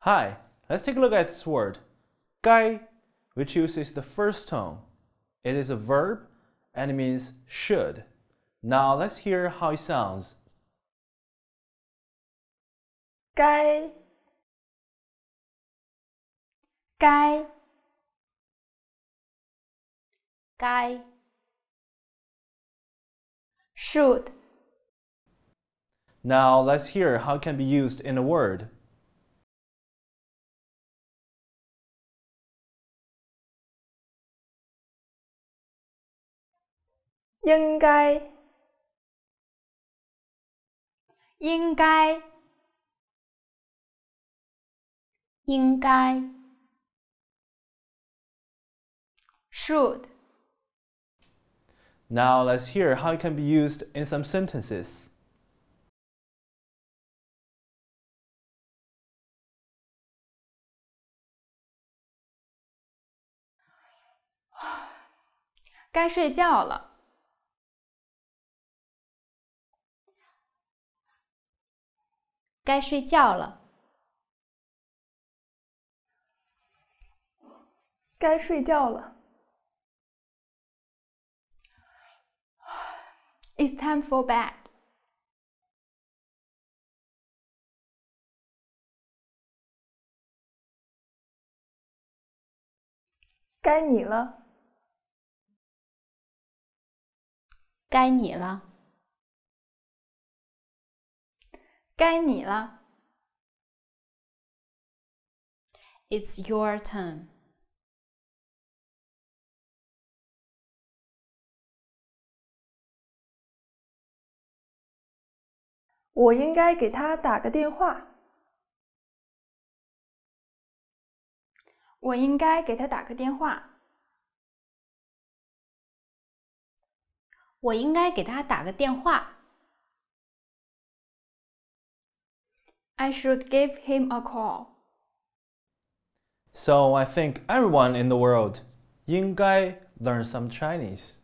Hi, let's take a look at this word, gai, which uses the first tone. It is a verb and it means should. Now let's hear how it sounds. Gai. Gai. Gai. Should. Now let's hear how it can be used in a word. 应该应该应该 should Now let's hear how it can be used in some sentences. 该睡觉了。 该睡觉了。该睡觉了。It's time for bed. 该你了。该你了。该你了。It s your turn. 我应该给他打个电话。我应该给他打个电话。我应该给他打个电话。I should give him a call. So I think everyone in the world 应该 learn some Chinese.